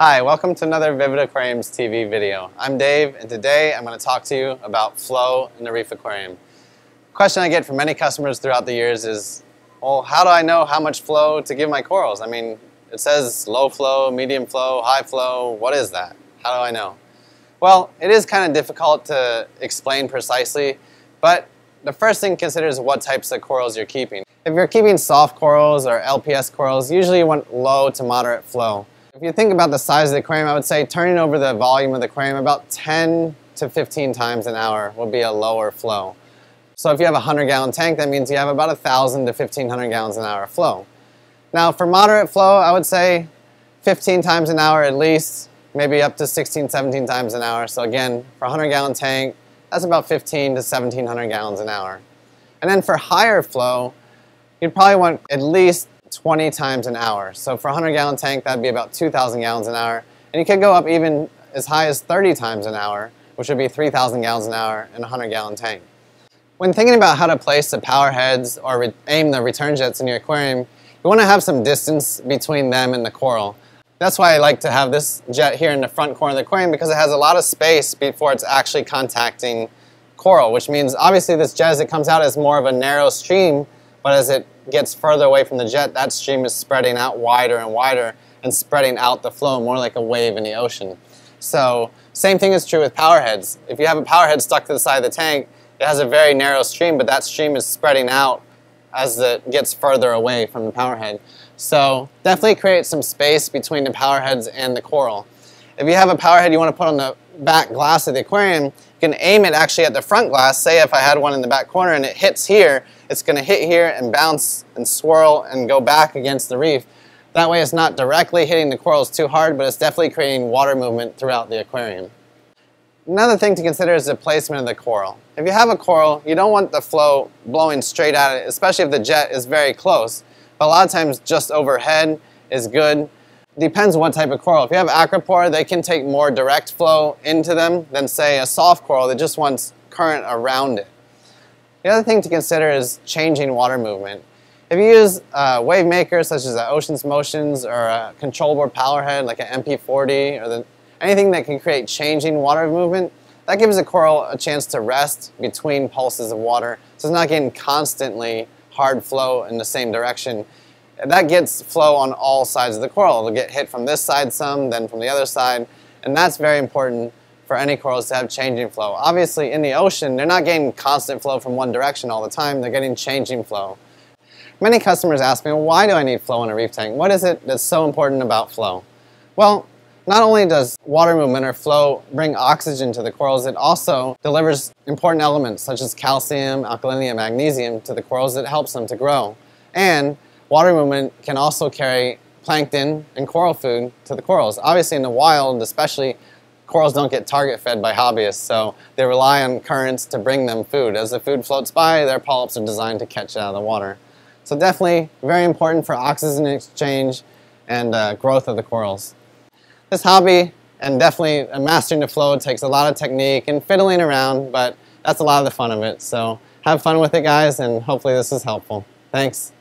Hi, welcome to another Vivid Aquariums TV video. I'm Dave, and today I'm going to talk to you about flow in the reef aquarium. question I get from many customers throughout the years is, well, how do I know how much flow to give my corals? I mean, it says low flow, medium flow, high flow. What is that? How do I know? Well, it is kind of difficult to explain precisely, but the first thing to consider is what types of corals you're keeping. If you're keeping soft corals or LPS corals, usually you want low to moderate flow. If you think about the size of the aquarium, I would say turning over the volume of the aquarium about 10 to 15 times an hour will be a lower flow. So if you have a 100 gallon tank, that means you have about 1,000 to 1,500 gallons an hour flow. Now for moderate flow, I would say 15 times an hour at least, maybe up to 16, 17 times an hour. So again, for a 100 gallon tank, that's about 15 to 1,700 gallons an hour. And then for higher flow, you'd probably want at least 20 times an hour. So for a 100 gallon tank, that'd be about 2,000 gallons an hour. And you could go up even as high as 30 times an hour, which would be 3,000 gallons an hour in a 100 gallon tank. When thinking about how to place the power heads or aim the return jets in your aquarium, you want to have some distance between them and the coral. That's why I like to have this jet here in the front corner of the aquarium because it has a lot of space before it's actually contacting coral, which means obviously this jet as it comes out is more of a narrow stream, but as it gets further away from the jet, that stream is spreading out wider and wider and spreading out the flow more like a wave in the ocean. So same thing is true with power heads. If you have a power head stuck to the side of the tank, it has a very narrow stream, but that stream is spreading out as it gets further away from the power head. So definitely create some space between the power heads and the coral. If you have a power head you want to put on the back glass of the aquarium, you can aim it actually at the front glass. Say if I had one in the back corner and it hits here, it's going to hit here and bounce and swirl and go back against the reef. That way it's not directly hitting the corals too hard, but it's definitely creating water movement throughout the aquarium. Another thing to consider is the placement of the coral. If you have a coral, you don't want the flow blowing straight at it, especially if the jet is very close. But a lot of times just overhead is good. Depends on what type of coral. If you have acropora, they can take more direct flow into them than say a soft coral that just wants current around it. The other thing to consider is changing water movement. If you use uh, wave makers such as the Oceans Motions or a control board power head like an MP40 or the, anything that can create changing water movement, that gives the coral a chance to rest between pulses of water so it's not getting constantly hard flow in the same direction. That gets flow on all sides of the coral. It'll get hit from this side some, then from the other side, and that's very important for any corals to have changing flow. Obviously in the ocean, they're not getting constant flow from one direction all the time, they're getting changing flow. Many customers ask me, well, why do I need flow in a reef tank? What is it that's so important about flow? Well, not only does water movement or flow bring oxygen to the corals, it also delivers important elements such as calcium, alkalinity, and magnesium to the corals that helps them to grow. And water movement can also carry plankton and coral food to the corals. Obviously in the wild, especially corals don't get target fed by hobbyists, so they rely on currents to bring them food. As the food floats by, their polyps are designed to catch it out of the water. So definitely very important for oxygen exchange and uh, growth of the corals. This hobby and definitely mastering the flow takes a lot of technique and fiddling around, but that's a lot of the fun of it. So have fun with it guys and hopefully this is helpful. Thanks.